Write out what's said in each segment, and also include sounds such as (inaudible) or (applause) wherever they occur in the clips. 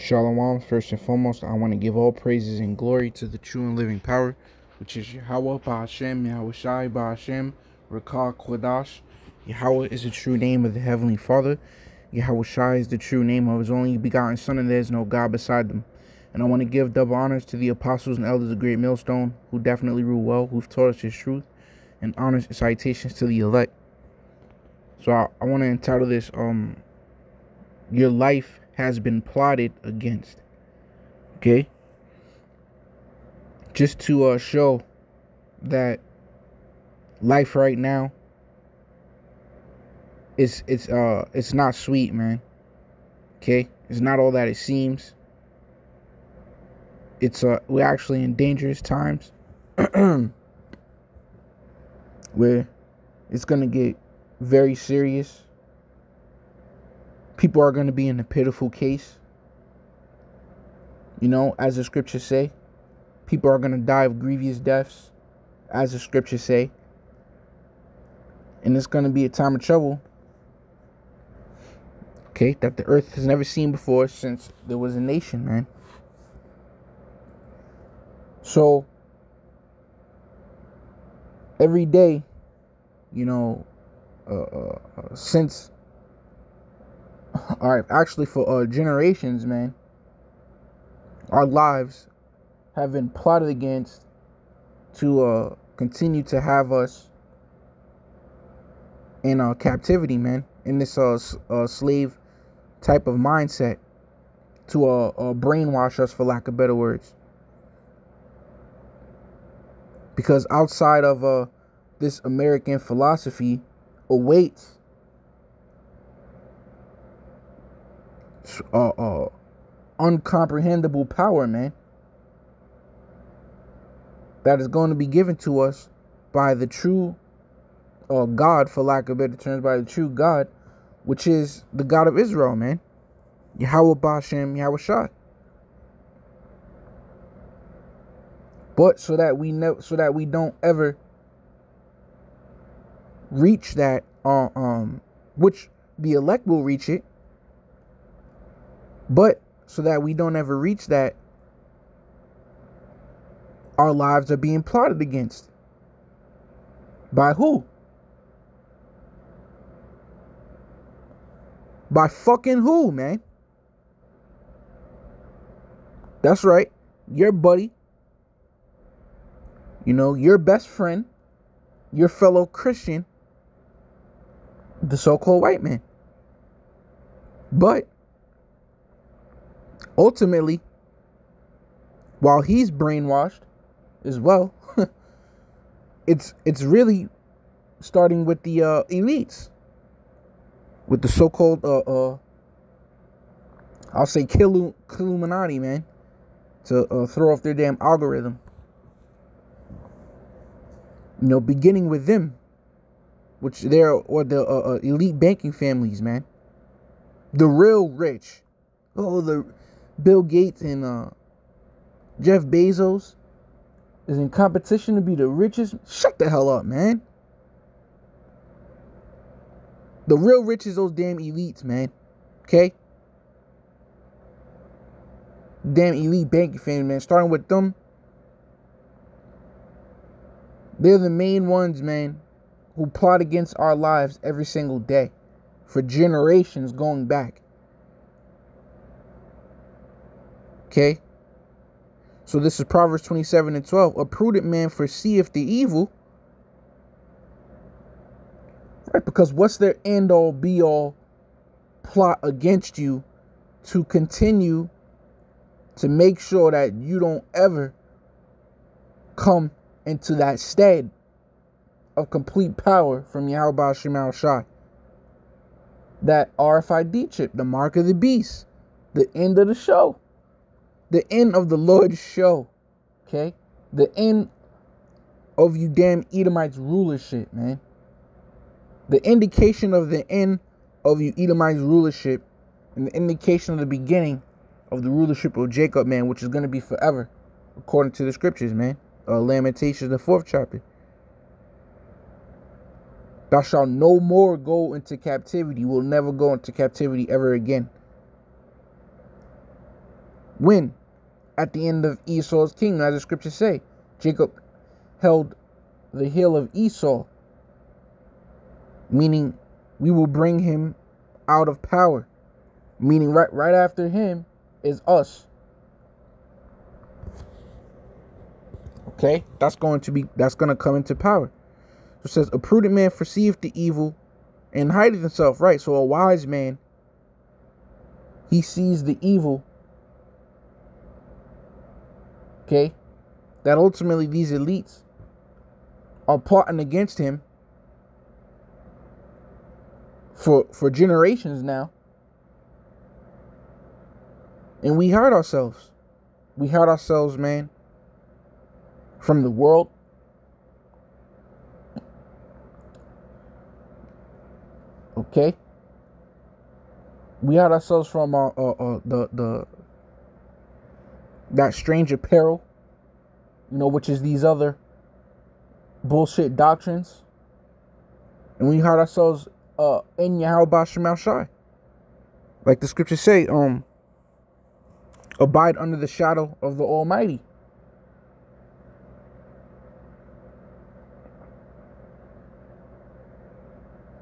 Shalom. First and foremost, I want to give all praises and glory to the true and living power, which is Yahweh Ba'Hashem, Yahweh Shai Ba'Hashem, Rakah Kodash. Yahweh is the true name of the Heavenly Father. Yahweh Shai is the true name of his only begotten Son, and there is no God beside them. And I want to give double honors to the apostles and elders of Great Millstone, who definitely rule well, who've taught us his truth, and honors and citations to the elect. So I, I want to entitle this, um, Your Life has been plotted against. Okay? Just to uh, show that life right now it's it's uh it's not sweet, man. Okay? It's not all that it seems. It's uh we're actually in dangerous times (clears throat) where it's gonna get very serious people are going to be in a pitiful case. You know, as the scriptures say, people are going to die of grievous deaths, as the scriptures say. And it's going to be a time of trouble. Okay, that the earth has never seen before since there was a nation, man. So, every day, you know, uh, uh, uh since all right, actually for uh, generations, man, our lives have been plotted against to uh, continue to have us in uh, captivity, man, in this uh, uh, slave type of mindset to uh, uh, brainwash us, for lack of better words. Because outside of uh, this American philosophy awaits uh, uh, uncomprehendable power, man. That is going to be given to us by the true uh, God, for lack of better terms, by the true God, which is the God of Israel, man. Yahweh Bashem, Yahweh Shah. But so that we know, so that we don't ever reach that, uh, um, which the elect will reach it, but so that we don't ever reach that, our lives are being plotted against. By who? By fucking who, man? That's right. Your buddy, you know, your best friend, your fellow Christian, the so called white man. But ultimately, while he's brainwashed as well, (laughs) it's it's really starting with the uh, elites, with the so-called uh, uh I'll say Illuminati, man, to uh, throw off their damn algorithm. You know, beginning with them, which they're or the uh, uh, elite banking families, man, the real rich. Oh, the Bill Gates and uh, Jeff Bezos is in competition to be the richest. Shut the hell up, man. The real rich is those damn elites, man. Okay? Damn elite banking family, man. Starting with them. They're the main ones, man, who plot against our lives every single day for generations going back. Okay? So this is Proverbs 27 and 12. A prudent man foreseeth the evil. Right? Because what's their end all be all plot against you to continue to make sure that you don't ever come into that stead of complete power from Yahweh Shemal Shai. That RFID chip, the mark of the beast, the end of the show the end of the Lord's show. Okay? The end of you damn Edomites rulership, man. The indication of the end of you Edomites rulership and the indication of the beginning of the rulership of Jacob, man, which is going to be forever, according to the scriptures, man. Uh, Lamentations, the fourth chapter. Thou shalt no more go into captivity. You will never go into captivity ever again. When? At the end of Esau's kingdom, as the scriptures say, Jacob held the heel of Esau, meaning we will bring him out of power, meaning right right after him is us. Okay, that's going to be that's going to come into power. So it says a prudent man perceiveth the evil and hideth himself. Right. So a wise man he sees the evil. Okay, that ultimately these elites are plotting against him for for generations now. And we hide ourselves. We hide ourselves, man, from the world. Okay? We hide ourselves from uh, uh, uh, the the that strange apparel, you know, which is these other bullshit doctrines. And we hide ourselves uh in Yahweh Shemal Shai. Like the scriptures say, um abide under the shadow of the Almighty.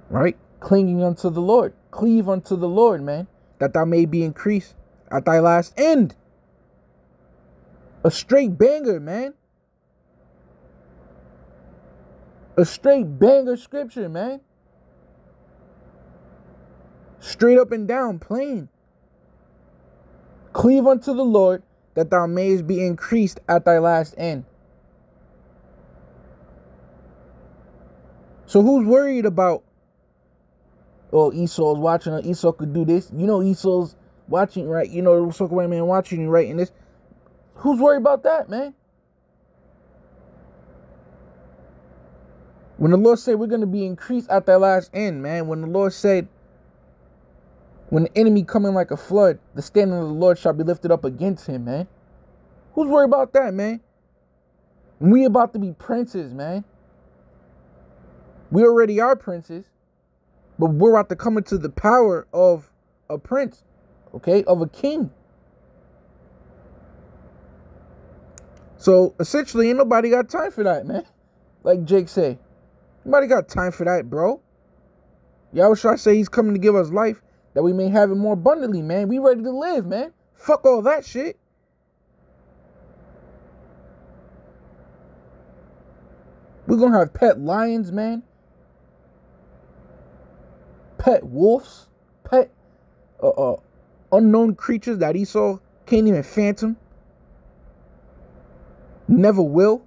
Right? Clinging unto the Lord. Cleave unto the Lord, man, that thou may be increased at thy last end. A straight banger, man. A straight banger scripture, man. Straight up and down, plain. Cleave unto the Lord that thou mayest be increased at thy last end. So who's worried about oh Esau's watching Esau could do this? You know Esau's watching, right? You know the soccer man watching you, right? in this who's worried about that, man? When the Lord said we're gonna be increased at that last end, man, when the Lord said when the enemy coming like a flood, the standing of the Lord shall be lifted up against him, man. Who's worried about that, man? We about to be princes, man. We already are princes, but we're about to come into the power of a prince, okay, of a king. So essentially, ain't nobody got time for that, man. Like Jake say, nobody got time for that, bro. I say he's coming to give us life that we may have it more abundantly, man. We ready to live, man. Fuck all that shit. We're gonna have pet lions, man. Pet wolves, pet uh, uh, unknown creatures that Esau can't even phantom. Never will.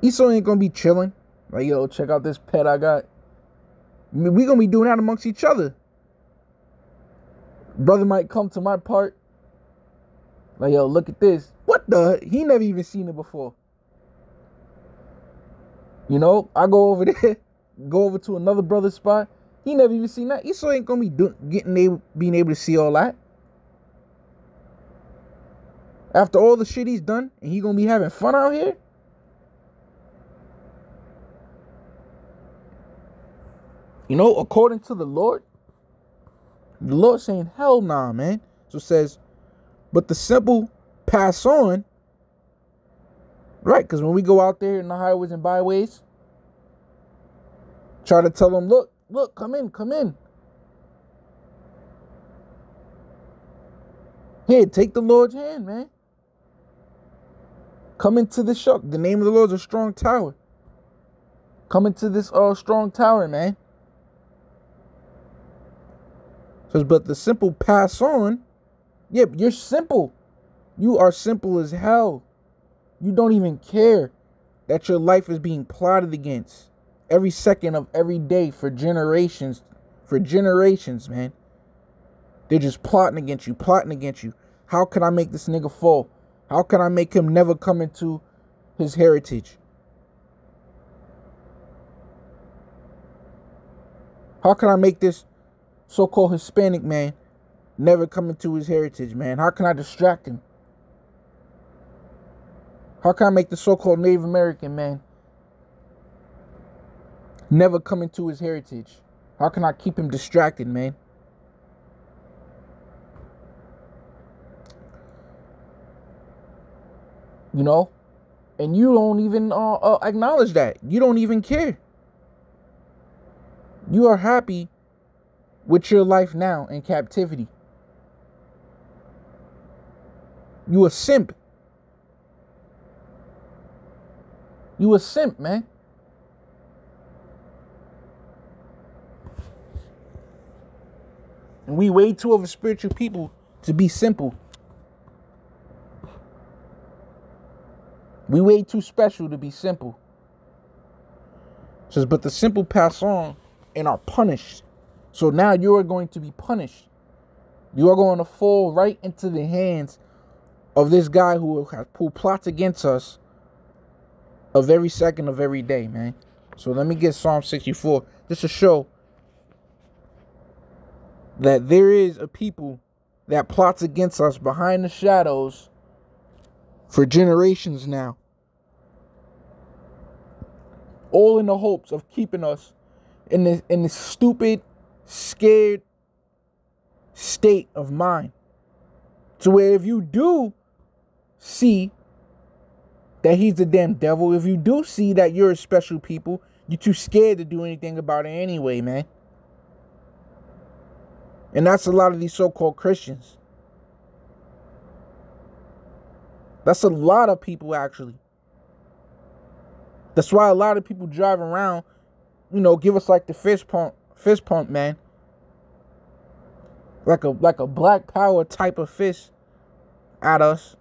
Esau ain't gonna be chilling. Like, yo, check out this pet I got. We gonna be doing that amongst each other. Brother might come to my part. Like, yo, look at this. What the? He never even seen it before. You know, I go over (laughs) there, go over to another brother's spot. He never even seen that. Esau ain't gonna be doing, getting able, being able to see all that. After all the shit he's done, and he gonna be having fun out here. You know, according to the Lord, the Lord saying, hell nah, man. So says, but the simple pass on. Right, because when we go out there in the highways and byways, try to tell them, look, look, come in, come in. Hey, take the Lord's hand, man. Come into the shop. The name of the Lord is a strong tower. Come into this uh strong tower, man. Says, but the simple pass on. Yep, yeah, you're simple. You are simple as hell. You don't even care that your life is being plotted against every second of every day for generations. For generations, man. They're just plotting against you, plotting against you. How can I make this nigga fall? How can I make him never come into his heritage? How can I make this so-called Hispanic man never come into his heritage, man? How can I distract him? How can I make the so-called Native American man never come into his heritage? How can I keep him distracted, man? You know? And you don't even uh, uh, acknowledge that. You don't even care. You are happy with your life now in captivity. You a simp. You a simp, man. And we way too of a spiritual people to be simple. We way too special to be simple. Says, but the simple pass on and are punished. So now you are going to be punished. You are going to fall right into the hands of this guy who, has pulled plots against us of every second of every day, man. So let me get Psalm 64 just to show that there is a people that plots against us behind the shadows for generations now. All in the hopes of keeping us in this in this stupid, scared state of mind. To where if you do see that he's the damn devil, if you do see that you're a special people, you're too scared to do anything about it anyway, man. And that's a lot of these so-called Christians. That's a lot of people actually. That's why a lot of people drive around, you know, give us like the fist pump, fist pump, man. Like a like a black power type of fist at us.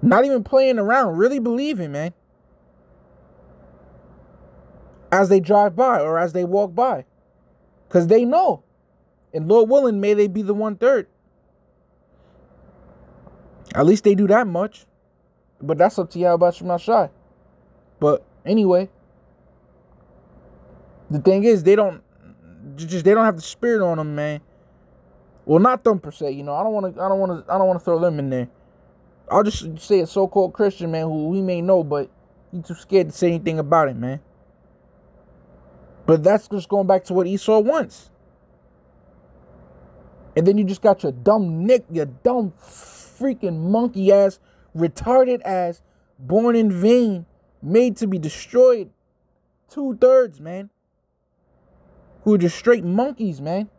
Not even playing around, really believing, man. As they drive by or as they walk by. Because they know. And Lord willing, may they be the one third. At least they do that much. But that's up to y'all about not shy. But anyway, the thing is, they don't just they don't have the spirit on them, man. Well, not them per se. You know, I don't want to. I don't want to. I don't want to throw them in there. I'll just say a so-called Christian man who we may know, but he's too scared to say anything about it, man. But that's just going back to what Esau wants. And then you just got your dumb Nick, your dumb freaking monkey ass, retarded ass, born in vain, made to be destroyed. Two thirds, man. Who are just straight monkeys, man.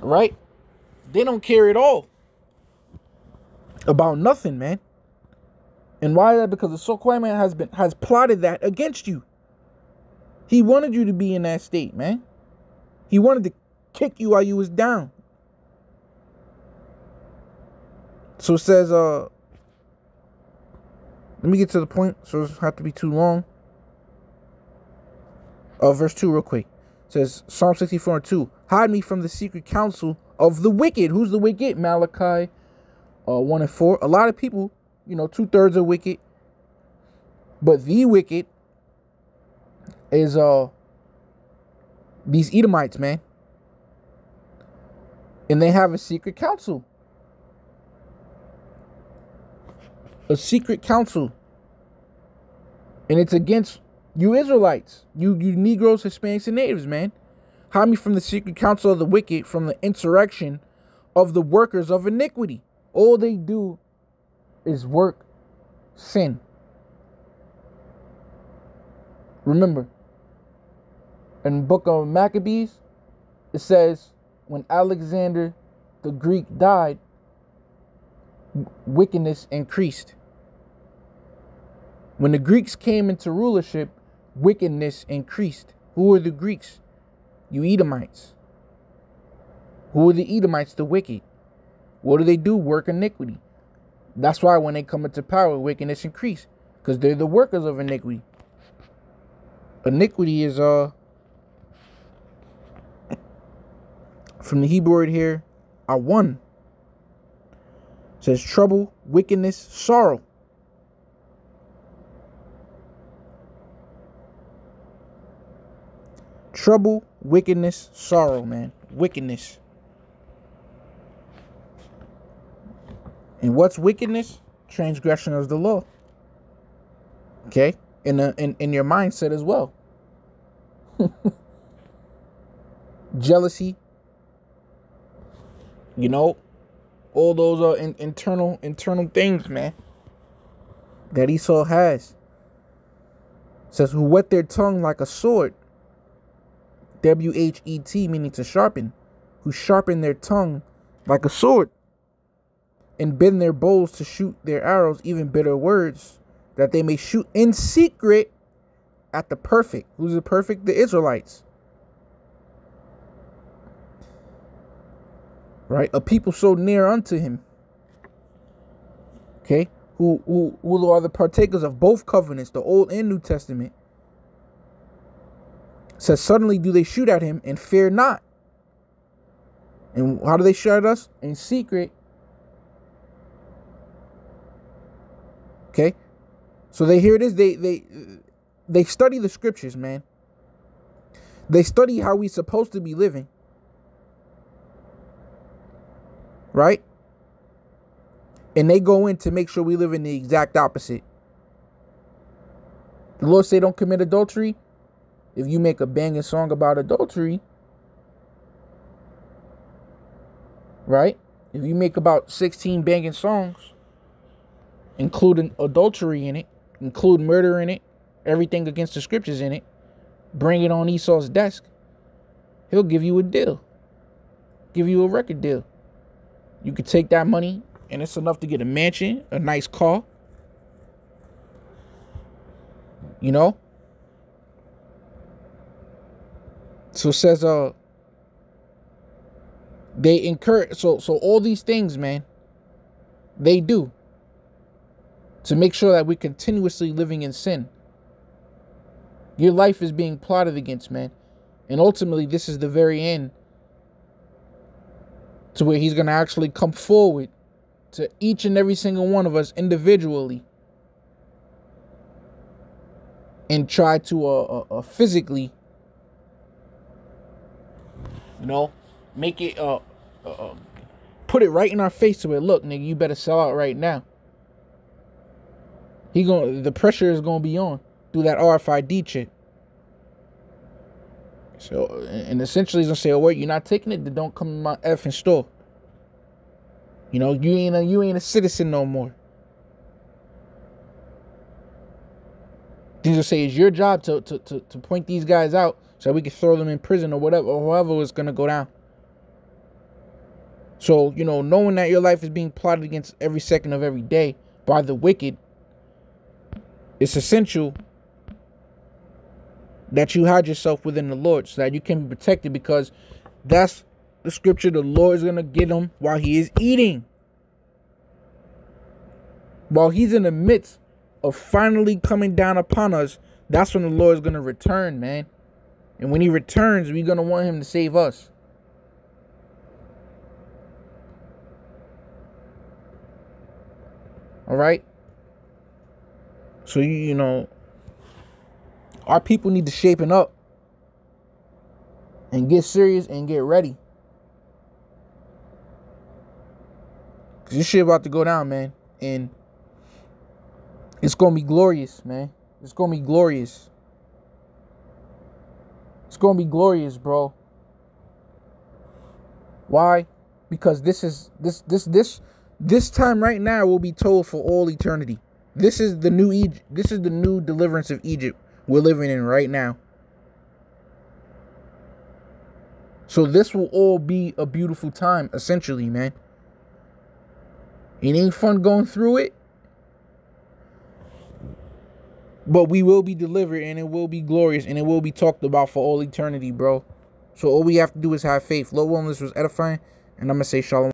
Right? They don't care at all about nothing, man. And why is that? Because the Sokoy man has been has plotted that against you. He wanted you to be in that state, man. He wanted to kick you while you was down. So it says, uh let me get to the point, so it doesn't have to be too long. Uh verse 2 real quick. It says Psalm 64 and 2. Hide me from the secret counsel of the wicked. Who's the wicked? Malachi uh 1 and 4. A lot of people you know, two thirds are wicked. But the wicked is uh these Edomites, man. And they have a secret council. A secret council. And it's against you Israelites, you you Negroes, Hispanics, and natives, man. Hide me from the secret council of the wicked, from the insurrection of the workers of iniquity. All they do is work sin. Remember, in book of Maccabees, it says when Alexander the Greek died, wickedness increased. When the Greeks came into rulership, wickedness increased. Who are the Greeks? You Edomites. Who are the Edomites? The wicked. What do they do? Work iniquity. That's why when they come into power, wickedness increase. Because they're the workers of iniquity. Iniquity is uh from the Hebrew word here, are one. says trouble, wickedness, sorrow. Trouble, wickedness, sorrow, man. Wickedness. And what's wickedness? Transgression of the law. Okay? In, a, in, in your mindset as well. (laughs) jealousy. You know, all those are in, internal internal things, man. That Esau has. Says who wet their tongue like a sword. W H E T meaning to sharpen. Who sharpen their tongue like a sword. And bend their bows to shoot their arrows, even bitter words, that they may shoot in secret at the perfect. Who's the perfect? The Israelites. Right? A people so near unto him. Okay? Who, who, who are the partakers of both covenants, the Old and New Testament. Says, suddenly do they shoot at him and fear not. And how do they shoot at us? In secret. Okay? So they hear it is, they they they study the scriptures, man. They study how we supposed to be living. Right? And they go in to make sure we live in the exact opposite. The Lord say don't commit adultery. If you make a banging song about adultery, right? If you make about 16 banging songs, including adultery in it, include murder in it, everything against the scriptures in it, bring it on Esau's desk, he'll give you a deal. Give you a record deal. You could take that money and it's enough to get a mansion, a nice car. You know? So says uh they incur so so all these things, man, they do to make sure that we're continuously living in sin. Your life is being plotted against, man. And ultimately, this is the very end to where he's going to actually come forward to each and every single one of us individually and try to uh, uh, uh physically, you know, make it, uh, uh, uh, put it right in our face to it. Look, nigga, you better sell out right now. He going the pressure is gonna be on through that RFID chip. So, and essentially, he's gonna say, "Oh wait, you're not taking it? Then don't come to my effing store." You know, you ain't a you ain't a citizen no more. He's gonna say it's your job to, to to to point these guys out so we can throw them in prison or whatever, or however it's gonna go down. So, you know, knowing that your life is being plotted against every second of every day by the wicked, it's essential that you hide yourself within the Lord so that you can be protected because that's the scripture the Lord is going to get him while he is eating. While he's in the midst of finally coming down upon us, that's when the Lord is going to return, man. And when he returns, we're going to want him to save us. All right? So, you, you know, our people need to shapen up and get serious and get ready. Cause this shit about to go down, man. And it's gonna be glorious, man. It's gonna be glorious. It's gonna be glorious, bro. Why? Because this is this this this this time right now will be told for all eternity. This is the new Egypt. This is the new deliverance of Egypt we're living in right now. So this will all be a beautiful time, essentially, man. It ain't fun going through it. But we will be delivered and it will be glorious and it will be talked about for all eternity, bro. So all we have to do is have faith. Low wellness was edifying, and I'm gonna say shalom.